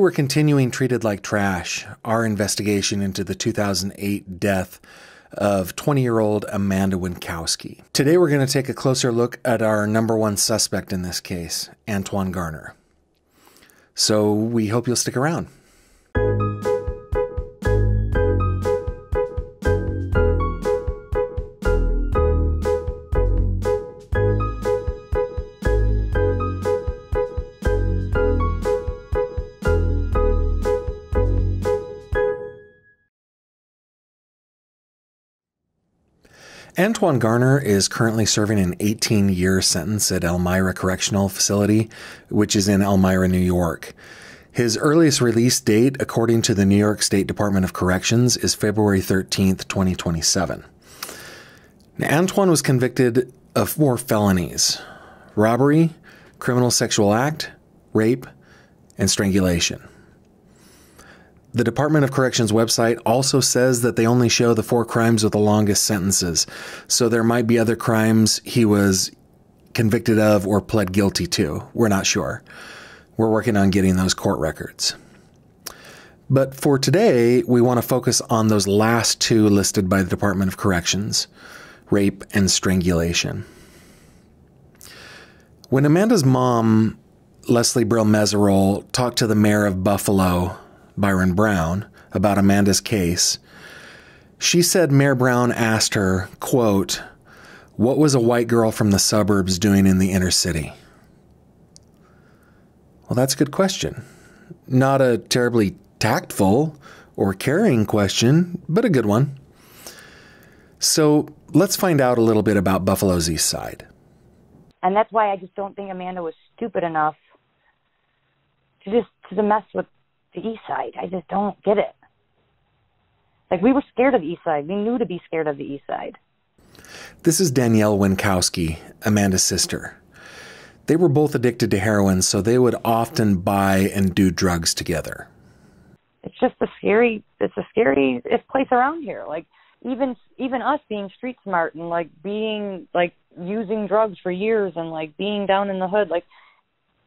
We're continuing Treated Like Trash, our investigation into the 2008 death of 20 year old Amanda Wienckowski. Today, we're going to take a closer look at our number one suspect in this case, Antoine Garner. So we hope you'll stick around. Antoine Garner is currently serving an 18 year sentence at Elmira Correctional Facility, which is in Elmira, New York. His earliest release date, according to the New York State Department of Corrections, is February 13th, 2027. Now, Antoine was convicted of four felonies robbery, criminal sexual act, rape, and strangulation. The Department of Corrections website also says that they only show the four crimes with the longest sentences. So there might be other crimes he was convicted of or pled guilty to. We're not sure. We're working on getting those court records. But for today, we want to focus on those last two listed by the Department of Corrections rape and strangulation. When Amanda's mom, Leslie Brill Meserole, talked to the mayor of Buffalo Byron Brown, about Amanda's case, she said Mayor Brown asked her, quote, What was a white girl from the suburbs doing in the inner city? Well, that's a good question. Not a terribly tactful or caring question, but a good one. So let's find out a little bit about Buffalo's East Side. And that's why I just don't think Amanda was stupid enough to just to mess with the east side. I just don't get it. Like we were scared of the east side. We knew to be scared of the east side. This is Danielle Wienckowski, Amanda's sister. They were both addicted to heroin, so they would often buy and do drugs together. It's just a scary it's a scary place around here. Like even even us being street smart and like being like using drugs for years and like being down in the hood, like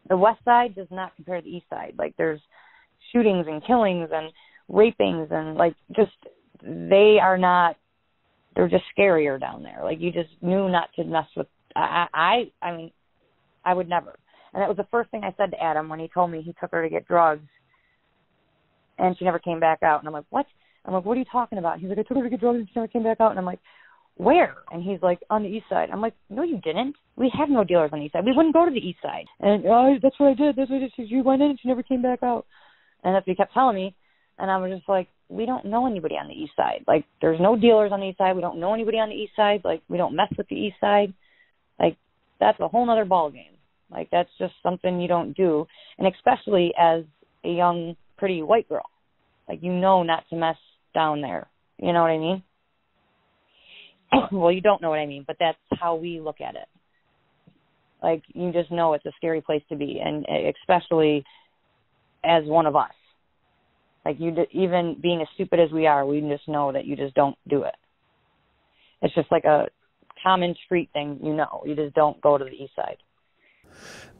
the west side does not compare to the east side. Like there's shootings and killings and rapings and like just they are not they're just scarier down there. Like you just knew not to mess with I I I mean I would never. And that was the first thing I said to Adam when he told me he took her to get drugs and she never came back out. And I'm like, What? I'm like, What are you talking about? He's like, I took her to get drugs and she never came back out and I'm like, Where? And he's like, On the east side. I'm like, No you didn't. We have no dealers on the east side. We wouldn't go to the east side. And oh that's what I did. That's what I did. She went in and she never came back out. And that's what he kept telling me. And I was just like, we don't know anybody on the east side. Like, there's no dealers on the east side. We don't know anybody on the east side. Like, we don't mess with the east side. Like, that's a whole other ball game. Like, that's just something you don't do. And especially as a young, pretty white girl. Like, you know not to mess down there. You know what I mean? well, you don't know what I mean, but that's how we look at it. Like, you just know it's a scary place to be. And eh, especially as one of us. Like you, even being as stupid as we are, we just know that you just don't do it. It's just like a common street thing, you know. You just don't go to the east side.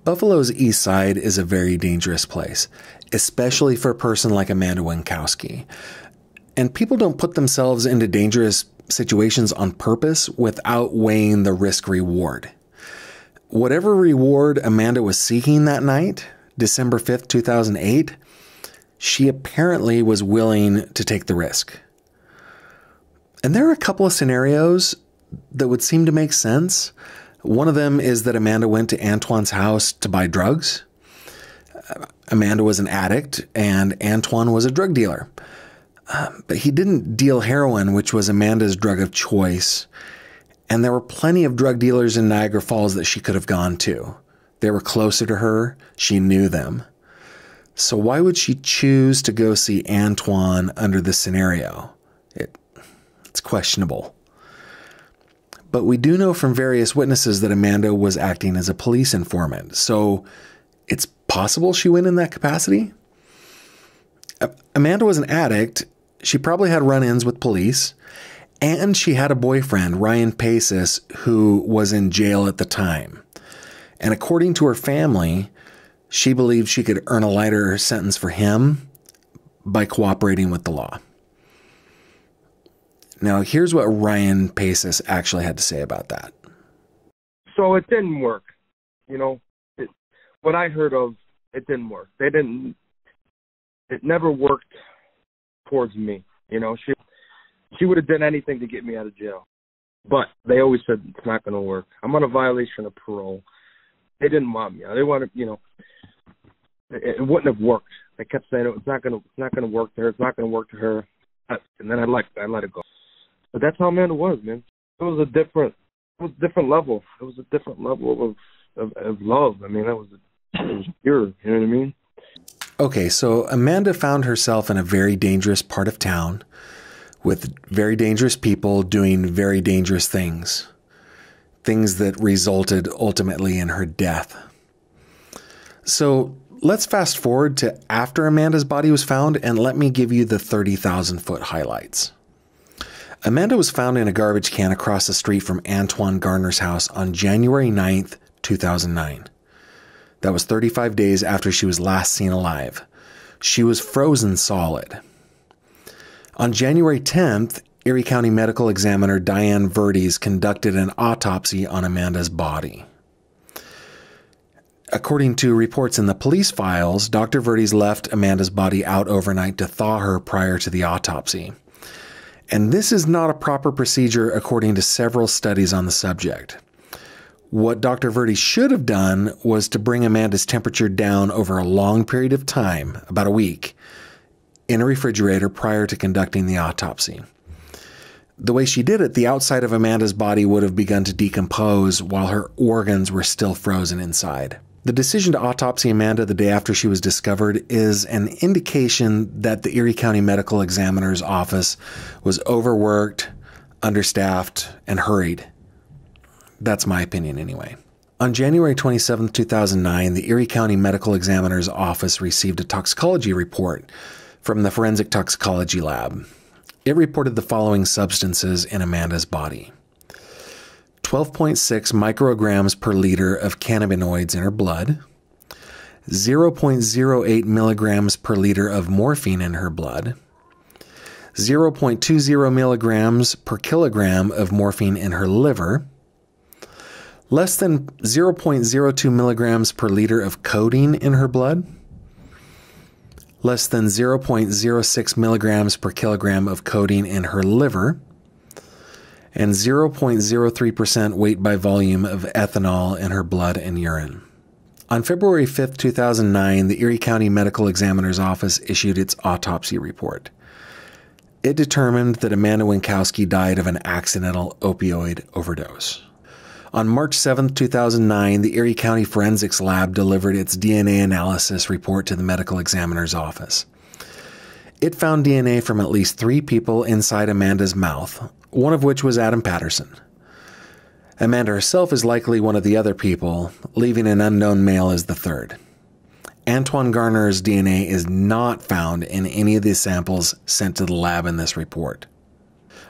Buffalo's east side is a very dangerous place, especially for a person like Amanda Wienckowski. And people don't put themselves into dangerous situations on purpose without weighing the risk reward. Whatever reward Amanda was seeking that night, December 5th, 2008, she apparently was willing to take the risk. And there are a couple of scenarios that would seem to make sense. One of them is that Amanda went to Antoine's house to buy drugs. Amanda was an addict and Antoine was a drug dealer. Um, but he didn't deal heroin, which was Amanda's drug of choice. And there were plenty of drug dealers in Niagara Falls that she could have gone to. They were closer to her. She knew them. So why would she choose to go see Antoine under this scenario? It, it's questionable. But we do know from various witnesses that Amanda was acting as a police informant. So it's possible she went in that capacity. Amanda was an addict. She probably had run ins with police. And she had a boyfriend, Ryan Pasisz, who was in jail at the time. And according to her family, She believed she could earn a lighter sentence for him by cooperating with the law. Now, here's what Ryan Pasisz actually had to say about that. So it didn't work. You know, it, what I heard of, it didn't work. They didn't, it never worked towards me. You know, she, she would have done anything to get me out of jail. But they always said it's not going to work. I'm on a violation of parole. They didn't want me. They wanted, you know, it, it wouldn't have worked. They kept saying oh, it's not to, it's not to work to her. It's not to work to her. And then I let, I let it go. But that's how Amanda was, man. It was a different, it was a different level. It was a different level of of, of love. I mean, that was was pure. You know what I mean? Okay, so Amanda found herself in a very dangerous part of town with very dangerous people doing very dangerous things. Things that resulted ultimately in her death. So let's fast forward to after Amanda's body was found and let me give you the 30,000 foot highlights. Amanda was found in a garbage can across the street from Antoine Garner's house on January 9th, 2009. That was 35 days after she was last seen alive. She was frozen solid. On January 10th, Erie County Medical Examiner Diane Verdes conducted an autopsy on Amanda's body. According to reports in the police files, Dr. Verdes left Amanda's body out overnight to thaw her prior to the autopsy. And this is not a proper procedure according to several studies on the subject. What Dr. Verdes should have done was to bring Amanda's temperature down over a long period of time, about a week, in a refrigerator prior to conducting the autopsy. The way she did it, the outside of Amanda's body would have begun to decompose while her organs were still frozen inside. The decision to autopsy Amanda the day after she was discovered is an indication that the Erie County Medical Examiner's office was overworked, understaffed, and hurried. That's my opinion, anyway. On January 27, 2009, the Erie County Medical Examiner's office received a toxicology report from the Forensic Toxicology Lab. It reported the following substances in Amanda's body. 12.6 micrograms per liter of cannabinoids in her blood, 0.08 milligrams per liter of morphine in her blood, 0.20 milligrams per kilogram of morphine in her liver, less than 0.02 milligrams per liter of codeine in her blood, less than 0.06 milligrams per kilogram of codeine in her liver, and 0.03% weight by volume of ethanol in her blood and urine. On February 5, 2009, the Erie County Medical Examiner's Office issued its autopsy report. It determined that Amanda Wienckowski died of an accidental opioid overdose. On March 7, 2009, the Erie County Forensics Lab delivered its DNA analysis report to the medical examiner's office. It found DNA from at least three people inside Amanda's mouth, one of which was Adam Patterson. Amanda herself is likely one of the other people, leaving an unknown male as the third. Antoine Garner's DNA is not found in any of the samples sent to the lab in this report.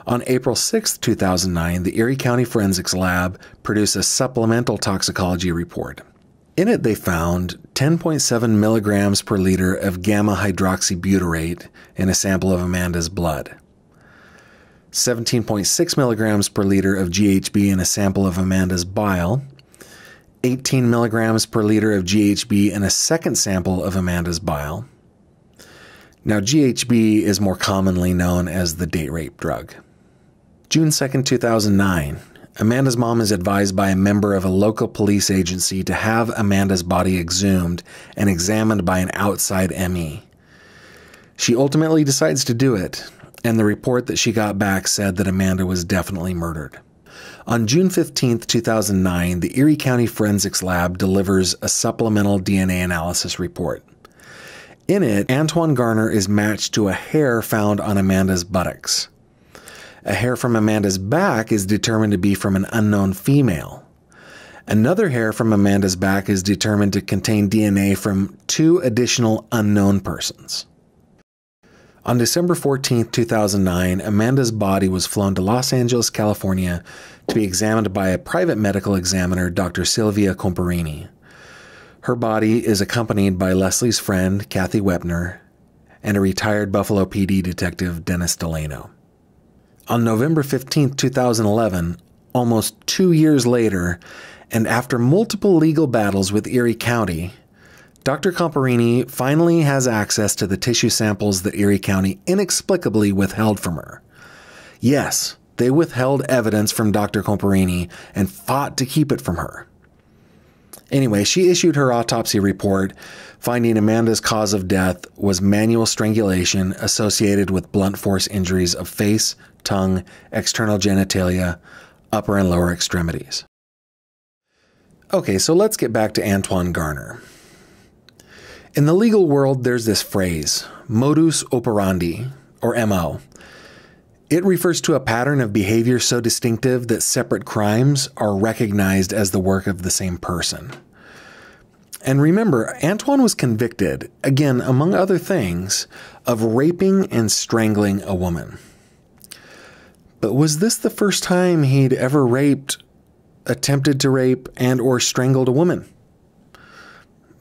On April 6, 2009, the Erie County Forensics Lab produced a supplemental toxicology report. In it, they found 10.7 milligrams per liter of gamma hydroxybutyrate in a sample of Amanda's blood. 17.6 milligrams per liter of GHB in a sample of Amanda's bile, 18 milligrams per liter of GHB in a second sample of Amanda's bile. Now, GHB is more commonly known as the date rape drug. June 2, 2009, Amanda's mom is advised by a member of a local police agency to have Amanda's body exhumed and examined by an outside ME. She ultimately decides to do it, and the report that she got back said that Amanda was definitely murdered. On June 15, 2009, the Erie County Forensics Lab delivers a supplemental DNA analysis report. In it, Antoine Garner is matched to a hair found on Amanda's buttocks. A hair from Amanda's back is determined to be from an unknown female. Another hair from Amanda's back is determined to contain DNA from two additional unknown persons. On December 14, 2009, Amanda's body was flown to Los Angeles, California to be examined by a private medical examiner, Dr. Silvia Comparini. Her body is accompanied by Leslie's friend, Kathy Wepner, and a retired Buffalo PD detective, Dennis Delano. On November 15, 2011, almost two years later, and after multiple legal battles with Erie County, Dr. Comparini finally has access to the tissue samples that Erie County inexplicably withheld from her. Yes, they withheld evidence from Dr. Comparini and fought to keep it from her. Anyway, she issued her autopsy report, finding Amanda's cause of death was manual strangulation associated with blunt force injuries of face, tongue, external genitalia, upper and lower extremities. Okay, so let's get back to Antoine Garner. In the legal world, there's this phrase, modus operandi, or MO. It refers to a pattern of behavior so distinctive that separate crimes are recognized as the work of the same person. And remember, Antoine was convicted, again, among other things, of raping and strangling a woman. But was this the first time he'd ever raped, attempted to rape, and or strangled a woman?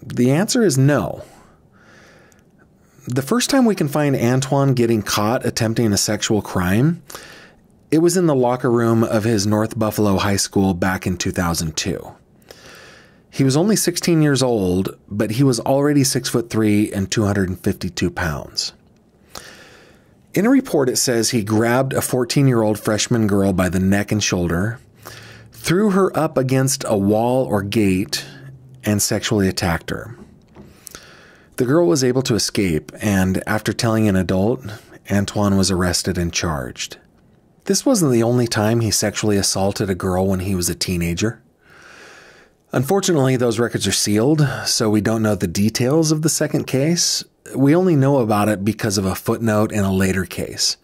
The answer is no. The first time we can find Antoine getting caught attempting a sexual crime, it was in the locker room of his North Buffalo High School back in 2002. He was only 16 years old, but he was already 6 foot 3 and 252 pounds. In a report, it says he grabbed a 14 year old freshman girl by the neck and shoulder, threw her up against a wall or gate, and sexually attacked her. The girl was able to escape, and after telling an adult, Antoine was arrested and charged. This wasn't the only time he sexually assaulted a girl when he was a teenager. Unfortunately, those records are sealed, so we don't know the details of the second case. We only know about it because of a footnote in a later case.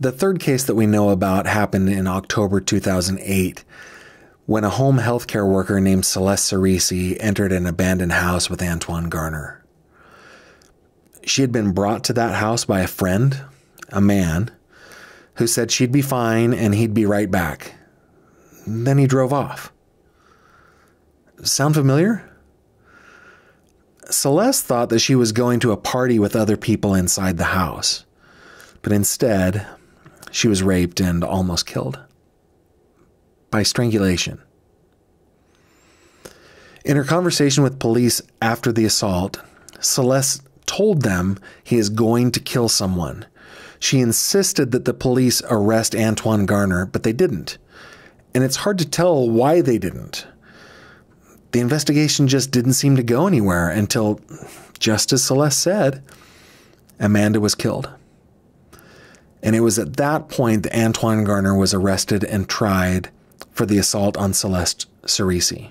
The third case that we know about happened in October 2008 when a home healthcare worker named Celeste Cerisi entered an abandoned house with Antoine Garner. She had been brought to that house by a friend, a man, who said she'd be fine and he'd be right back. Then he drove off. Sound familiar? Celeste thought that she was going to a party with other people inside the house, but instead, she was raped and almost killed by strangulation. In her conversation with police after the assault, Celeste told them he is going to kill someone. She insisted that the police arrest Antoine Garner, but they didn't. And it's hard to tell why they didn't. The investigation just didn't seem to go anywhere until, just as Celeste said, Amanda was killed. And it was at that point that Antoine Garner was arrested and tried for the assault on Celeste Cerisi.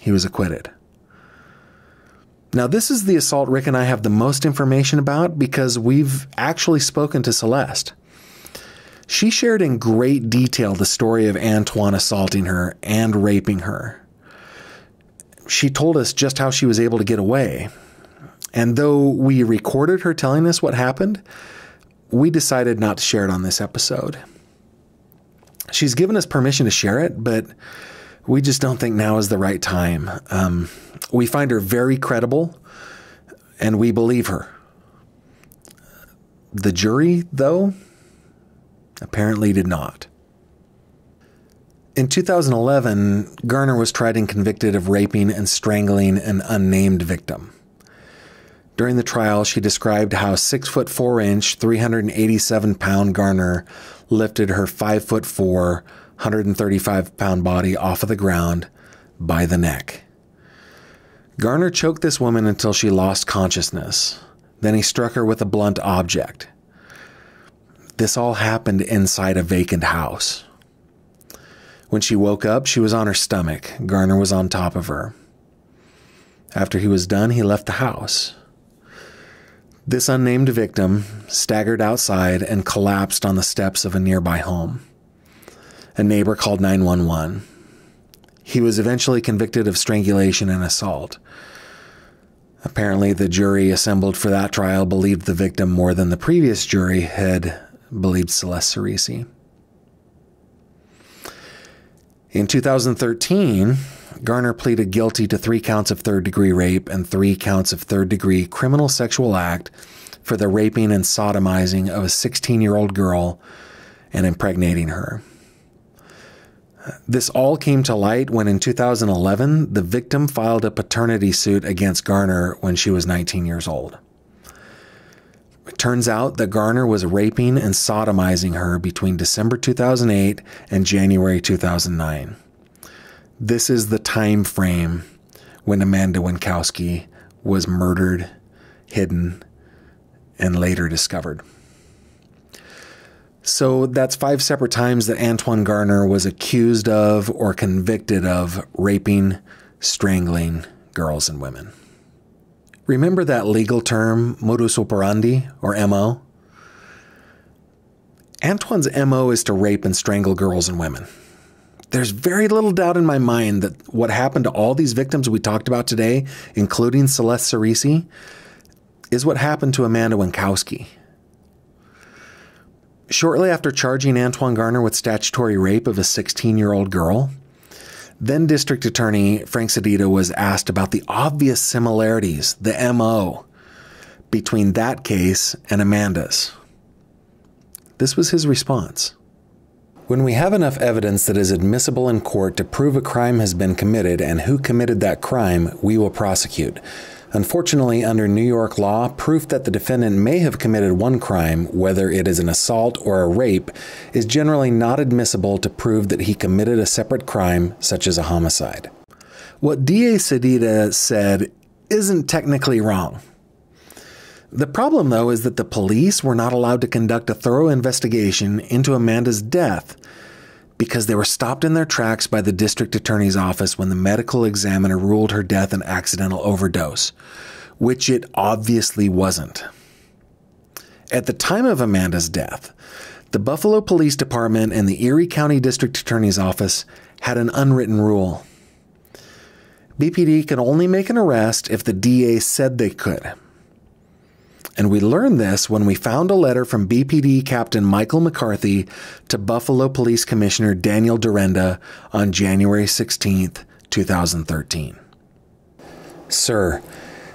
He was acquitted. Now, this is the assault Rick and I have the most information about because we've actually spoken to Celeste. She shared in great detail the story of Antoine assaulting her and raping her. She told us just how she was able to get away. And though we recorded her telling us what happened, we decided not to share it on this episode. She's given us permission to share it, but we just don't think now is the right time. Um, we find her very credible and we believe her. The jury, though, apparently did not. In 2011, Garner was tried and convicted of raping and strangling an unnamed victim. During the trial, she described how six foot four inch, 387 pound Garner lifted her 5 foot 4, 135 pound body off of the ground by the neck. Garner choked this woman until she lost consciousness. Then he struck her with a blunt object. This all happened inside a vacant house. When she woke up, she was on her stomach. Garner was on top of her. After he was done, he left the house. This unnamed victim staggered outside and collapsed on the steps of a nearby home. A neighbor called 911. He was eventually convicted of strangulation and assault. Apparently, the jury assembled for that trial believed the victim more than the previous jury had believed Celeste Cerisi. In 2013, Garner pleaded guilty to three counts of third degree rape and three counts of third degree criminal sexual act for the raping and sodomizing of a 16 year old girl and impregnating her. This all came to light when in 2011, the victim filed a paternity suit against Garner when she was 19 years old. It turns out that Garner was raping and sodomizing her between December 2008 and January 2009. This is the time frame when Amanda Wienckowski was murdered, hidden, and later discovered. So that's five separate times that Antoine Garner was accused of or convicted of raping, strangling girls and women. Remember that legal term, modus operandi, or MO? Antoine's MO is to rape and strangle girls and women. There's very little doubt in my mind that what happened to all these victims we talked about today, including Celeste Cerisi, is what happened to Amanda Wienckowski. Shortly after charging Antoine Garner with statutory rape of a 16 year old girl, then District Attorney Frank Sedita was asked about the obvious similarities, the MO, between that case and Amanda's. This was his response. When we have enough evidence that is admissible in court to prove a crime has been committed and who committed that crime, we will prosecute. Unfortunately, under New York law, proof that the defendant may have committed one crime, whether it is an assault or a rape, is generally not admissible to prove that he committed a separate crime, such as a homicide. What DA Sedita said isn't technically wrong. The problem, though, is that the police were not allowed to conduct a thorough investigation into Amanda's death because they were stopped in their tracks by the district attorney's office when the medical examiner ruled her death an accidental overdose, which it obviously wasn't. At the time of Amanda's death, the Buffalo Police Department and the Erie County District Attorney's Office had an unwritten rule. BPD could only make an arrest if the DA said they could. And we learned this when we found a letter from BPD Captain Michael McCarthy to Buffalo Police Commissioner Daniel Derenda on January 16, 2013. Sir,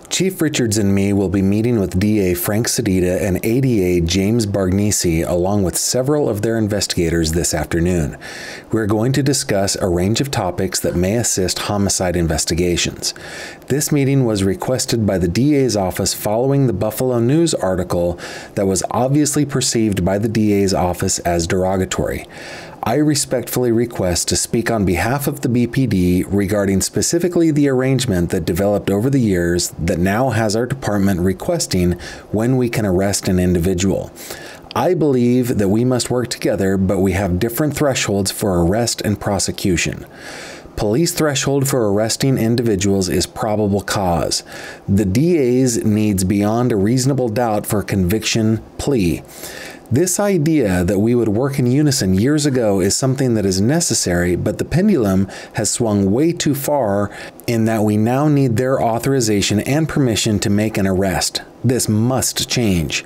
Chief Richards and me will be meeting with DA Frank Sedita and ADA James Bargnesi, along with several of their investigators this afternoon. We're going to discuss a range of topics that may assist homicide investigations. This meeting was requested by the DA's office following the Buffalo News article that was obviously perceived by the DA's office as derogatory. I respectfully request to speak on behalf of the BPD regarding specifically the arrangement that developed over the years that now has our department requesting when we can arrest an individual. I believe that we must work together, but we have different thresholds for arrest and prosecution. Police threshold for arresting individuals is probable cause. The DA's needs beyond a reasonable doubt for conviction plea. This idea that we would work in unison years ago is something that is necessary, but the pendulum has swung way too far in that we now need their authorization and permission to make an arrest. This must change.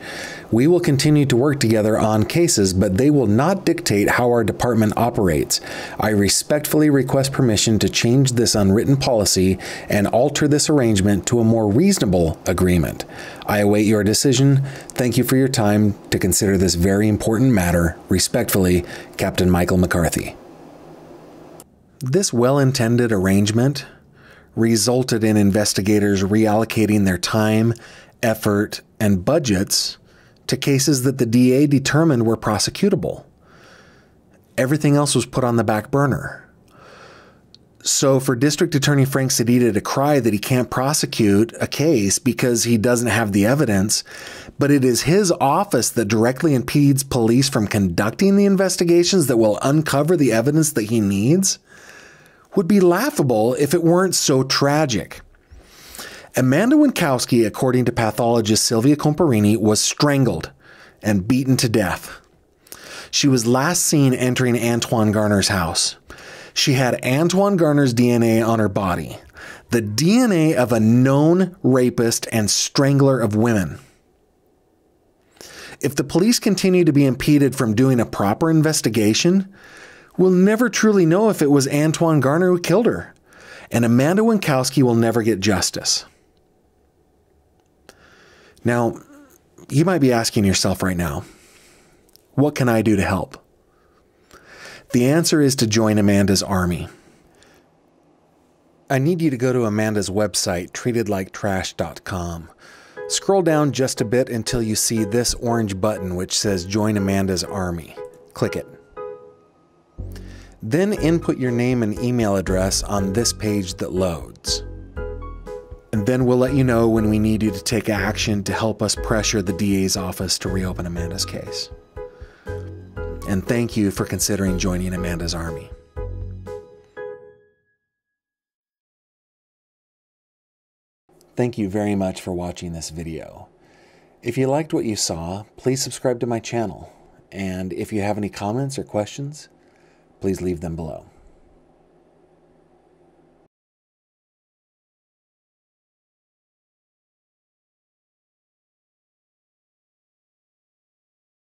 We will continue to work together on cases, but they will not dictate how our department operates. I respectfully request permission to change this unwritten policy and alter this arrangement to a more reasonable agreement. I await your decision. Thank you for your time to consider this very important matter. Respectfully, Captain Michael McCarthy. This well intended arrangement resulted in investigators reallocating their time, effort, and budgets to cases that the DA determined were prosecutable. Everything else was put on the back burner. So, for District Attorney Frank Sedita to cry that he can't prosecute a case because he doesn't have the evidence, but it is his office that directly impedes police from conducting the investigations that will uncover the evidence that he needs, would be laughable if it weren't so tragic. Amanda Wienckowski, according to pathologist Sylvia Comparini, was strangled and beaten to death. She was last seen entering Antoine Garner's house. She had Antoine Garner's DNA on her body, the DNA of a known rapist and strangler of women. If the police continue to be impeded from doing a proper investigation, we'll never truly know if it was Antoine Garner who killed her. And Amanda Wienckowski will never get justice. Now, you might be asking yourself right now, what can I do to help? The answer is to join Amanda's army. I need you to go to Amanda's website, treatedliketrash.com. Scroll down just a bit until you see this orange button which says Join Amanda's Army. Click it. Then input your name and email address on this page that loads. And then we'll let you know when we need you to take action to help us pressure the DA's office to reopen Amanda's case. And thank you for considering joining Amanda's Army. Thank you very much for watching this video. If you liked what you saw, please subscribe to my channel. And if you have any comments or questions, please leave them below.